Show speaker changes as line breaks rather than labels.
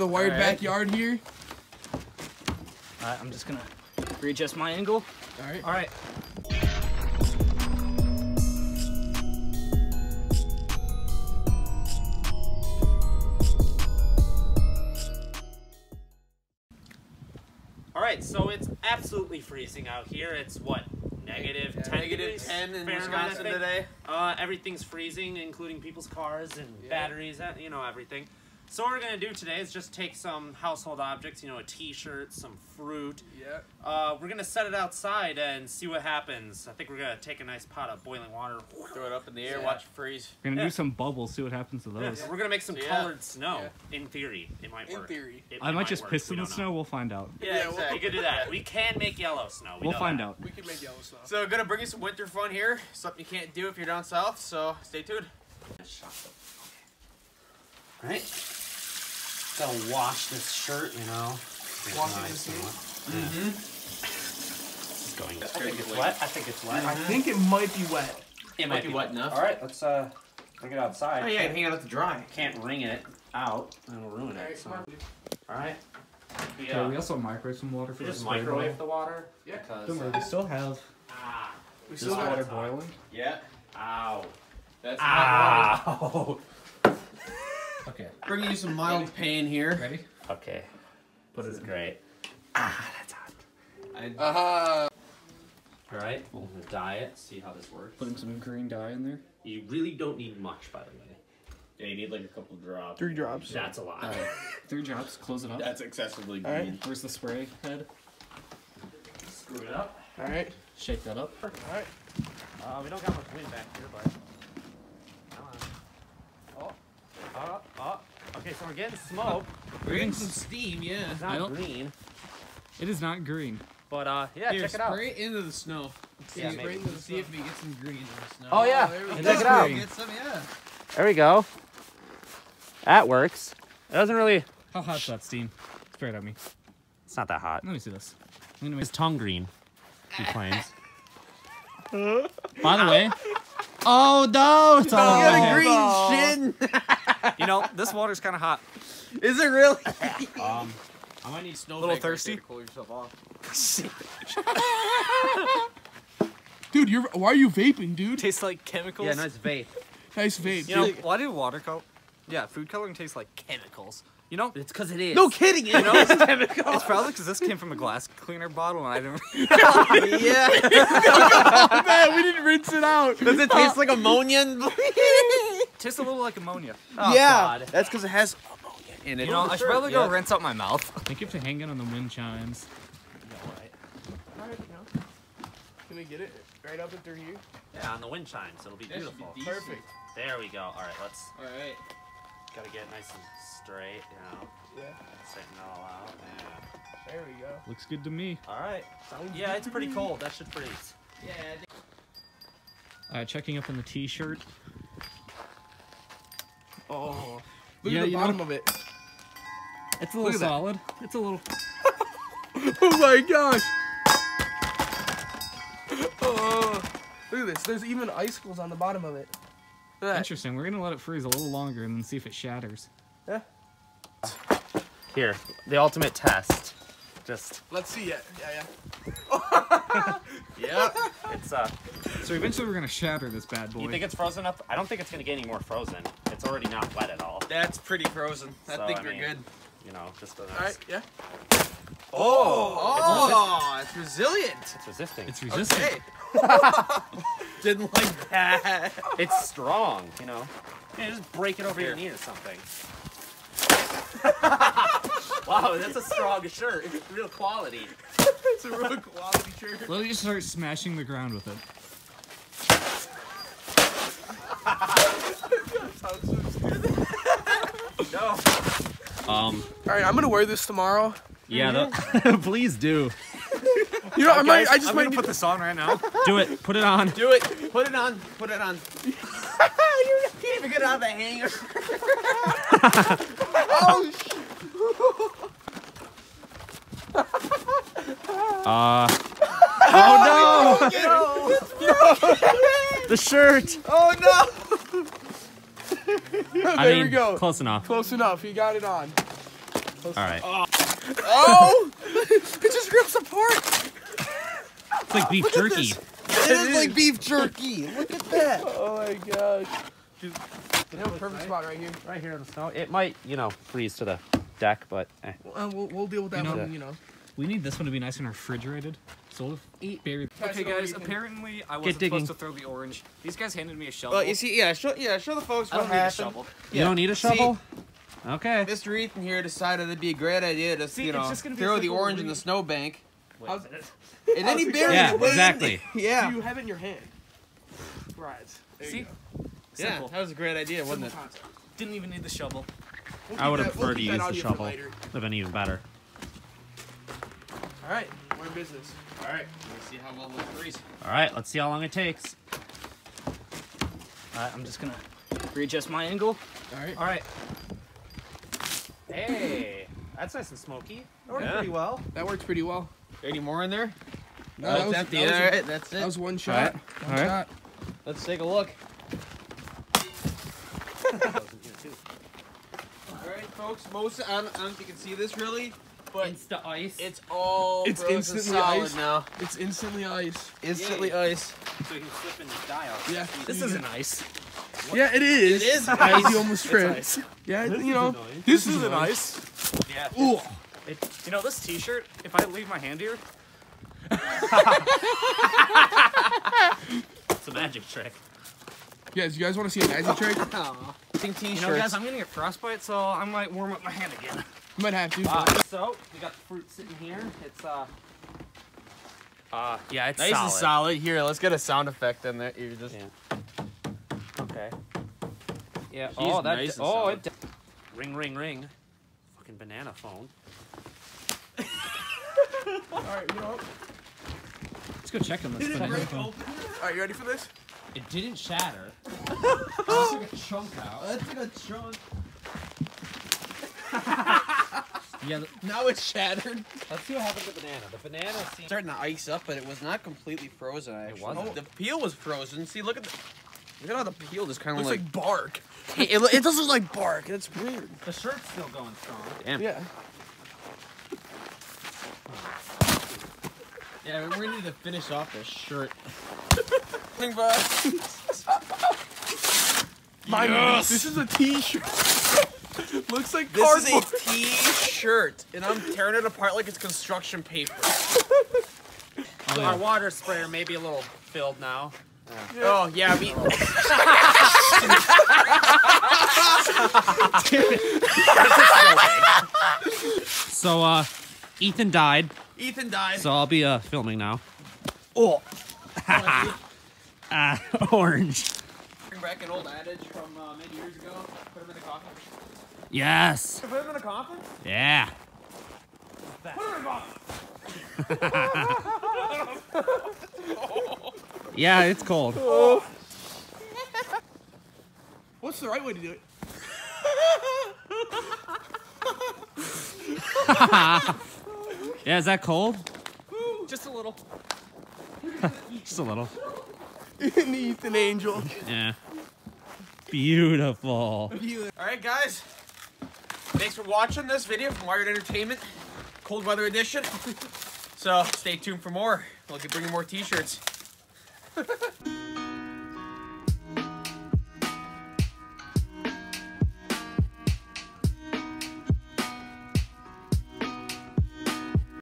The Wyred
All right.
backyard here.
Alright, I'm just gonna readjust my angle.
All right.
Alright.
All right, so it's absolutely freezing out here. It's what negative ten
Negative
degrees
10 in Wisconsin today.
Uh, everything's freezing, including people's cars and batteries, uh, you know, everything. So what we're gonna do today is just take some household objects, you know, a T-shirt, some fruit.
Yeah.
Uh, we're gonna set it outside and see what happens. I think we're gonna take a nice pot of boiling water.
Throw it up in the air,
Yeah.
watch it freeze.
We're gonna
Yeah.
do some bubbles, see what happens to
Yeah,
those.
so we're gonna make some
Yeah.
colored snow.
Yeah.
In theory, it might
In
work.
theory.
It-
I
it
might just
work.
piss in the
don't know.
snow, we'll find out.
Yeah,
Yeah,
exactly.
we'll-
could do that. We can make yellow snow. We
We'll find
that.
out.
We can make yellow snow.
So gonna bring you some winter fun here. Something you can't do if you're down south. So stay tuned.
Right? Gotta wash this shirt, you know.
Wash it
nice
this
and
way?
Mm-hmm. This is going. I think it's wet. I think it's wet.
I think it might be wet.
it
might be wet enough.
All right, let's uh bring it outside.
Oh yeah, hang it out to dry.
Can't wring it out, and we'll ruin it. So. All right. We,
Yeah,
uh,
we also microwave some water for
we
the
just
spray
microwave
bottle.
the water.
Yeah.
Because,
Don't worry,
uh,
we still have
ah,
We
this
still got
water
it.
boiling.
Yeah.
ow.
That's hot
Ow.
Okay,
water. Bringing you some mild pain here.
ready?
okay.
Put
This
it
is
in.
great. Ah, that's hot.
I,
Uh huh.
All right, we'll dye it. See how this works.
Putting some green dye in there.
You really don't need much, by the way.
yeah, you need like a couple drops.
Three drops.
That's a lot.
Alright, three drops, close it up.
That's excessively
All right.
green.
Where's the spray head?
Screw it up.
All right.
Shake that up.
All right.
Uh, we don't got much wind back here, but. Come on. Oh. Oh. Oh. Okay, so we're getting smoke.
We're getting some steam, yeah.
It's
I
not
don't-
green,
It is not green.
but uh, yeah,
Here,
check it out.
spray it into the snow.
Yeah,
see,
maybe.
let's see if we get some green in the snow.
Oh yeah,
there we go.
check it out.
Get some, yeah.
There we go. That works. It doesn't really.
How hot's that steam? Spray it at me.
It's not that hot.
Let me see this. I'm gonna
It's tongue green. He claims.
By the way. Oh no! It's all
You got a green shin.
You know, this water's kind of hot.
Is it really?
Um, I might need
Snow
Little
bag right
thirsty?
to cool yourself off.
Dude, you're why are you vaping, dude?
tastes like chemicals.
Yeah, nice vape.
Nice vape.
You know,
dude.
why do watercolor? Yeah, food coloring tastes like chemicals. You know,
It's because it is.
No kidding, you know? it's chemical.
it's probably because this came from a glass cleaner bottle, and I didn't.
yeah.
oh man, we didn't rinse it out.
Does it taste like ammonia? And-
tastes a little like ammonia.
Oh,
yeah.
God.
That's because it has ammonia in it.
You know, I should probably go
yeah.
rinse out my mouth.
Thank you for hanging on the wind chimes.
All right, you know. Can we get it right up and through here?
Yeah, on the wind chimes. It'll be
That
beautiful.
be.
Perfect.
There we go. All right, let's.
All right.
Gotta get nice and straight. You know,
Yeah.
straighten it all out. Yeah.
There we go.
Looks good to me.
All right.
Sounds
Yeah,
good
it's
to
pretty
me.
cold. That should freeze.
Yeah.
Uh, checking up on the t-shirt.
Oh. Look
Yeah,
at the
you know-
bottom of it.
It's a little
at that.
solid. It's a little.
Oh my gosh. Oh. Look at this. There's even icicles on the bottom of it. Look at that.
Interesting. We're gonna let it freeze a little longer and then see if it shatters.
Yeah.
Here, the ultimate test. Just
Let's see it. Yeah, yeah.
Yeah.
it's uh.
So eventually we're gonna shatter this bad boy.
You think it's frozen up? I don't think it's gonna get any more frozen. It's already not wet at all.
That's pretty frozen. I
So,
think
I
we're
mean,
good.
You know, just a
All
nice.
right. Yeah.
Oh, Oh! it's resilient.
It's resisting.
it's resistant.
Okay. Didn't like that.
It's strong. You know. Yeah, just break it over your knee or something. wow, that's a strong shirt. It's real quality.
It's a real quality shirt.
Let me just start smashing the ground with it.
No.
Um.
All right, I'm gonna wear this tomorrow.
Yeah. that- please do.
You know, I might. I just
I'm
might.
gonna put this on right now.
Do it. Put it on.
Do it. Put it on. Put it on. you can't even get it out of the hanger.
oh, sh-
Uh. Oh no! the shirt.
Oh no.
I
there
mean,
we go.
close enough.
Close enough. He got it on. close.
All right.
Oh!
It just rips apart.
It's like beef jerky.
It is like beef jerky. Look at that.
Oh my gosh. Dude, you have a perfect spot right here.
Right here in the snow. It might, you know, freeze to the deck, but eh.
Uh, we'll, we'll deal with that
You know-
when, you know.
We need this one to be nice and refrigerated. So if buried.
Pass
Okay,
it over,
guys. Apparently, I wasn't
digging.
supposed to throw the orange. These guys handed me a shovel.
Well, you see, yeah, show, yeah, show the folks
I
what
don't need a
happened.
shovel.
you
Yeah.
don't need a
See-
shovel. Okay.
Mr. Ethan here decided it'd be a great idea to,
See,
you know,
just gonna be a
throw the orange in
re-
the snowbank.
How's-
And then he
How's it
buried
going?
Yeah,
it. way
exactly.
the- Yeah.
You have it in your hand. Right. There
See?
you go.
Yeah, that was a great idea, wasn't it?
Concept.
Didn't even need the shovel.
We'll
I would have
that- we'll
preferred to use the shovel.
later.
Would have been even better.
All right, we're in business.
All right. Let's see how well this freeze.
All right, let's see how long it takes.
Alright, I'm just gonna readjust my angle.
All right.
Alright.
Hey, that's nice and smoky. That worked
Yeah.
pretty well.
That works pretty well.
Any more in there?
No,
Oh,
that was,
empty.
that was,
All right, that's it.
that was one shot.
right.
One
All right.
shot.
Let's take a look. All right, folks. Most I don't, I don't know if you can see this really, but
Insta ice.
it's all
It's
frozen
instantly
solid
ice.
now.
It's instantly ice.
Instantly ice.
so you can slip in the dial.
Yeah.
This
you-
isn't ice.
Yeah, it is.
It is
As you almost tripped.
ice.
Yeah, you know.
This isn't ice.
Yeah.
Ooh.
You know this T-shirt? If I leave my hand here,
It's a magic trick.
Guys, you guys want to see a magic trick?
Pink
you
t-shirts.
know, guys, I'm gonna get frostbite, so I might warm up my hand again.
You might have to.
Uh, so we got the fruit sitting here. It's uh. Uh, yeah, it's
nice
solid.
and solid. Here, let's get a sound effect in there. You just.
Yeah. Okay. Yeah.
He's
oh, that.
nice and
oh,
solid.
it. Ring, ring, ring. Fucking banana phone.
All right, you know what?
Let's go check on this. banana phone.
All right, you ready for this?
It didn't shatter. Just took a chunk out.
Let's take a chunk.
Yeah, th-
Now it's shattered.
Let's see what happened to the banana. The banana seems.
starting to ice up, but it was not completely frozen. Actually.
wasn't?
Oh, the peel was frozen. See, look at the. Look at how the peel just kind of
Looks
like.
like bark.
it, it does look like bark. It's weird.
The shirt's still going strong.
Damn.
Yeah.
Yeah, we're need to finish off this shirt.
Mine, This is a t-shirt. Looks like
This
cardboard.
is a t-shirt, and I'm tearing it apart like it's construction paper.
Our water sprayer may be a little filled now.
Oh yeah, we.
So, uh, Ethan died,
Ethan died.
so I'll be uh filming now.
oh.
Ah, orange.
Bring back an old adage from uh, many years ago. Put him in the coffin.
Yes.
Put him in the coffin.
Yeah. yeah, it's cold.
What's the right way to do it?
Yeah, is that cold?
Just a little.
Just a little.
Ethan Angel.
Yeah. Beautiful.
All right, guys. Thanks for watching this video from Wyred Entertainment, Cold Weather Edition. So stay tuned for more. We'll be bringing more T-shirts.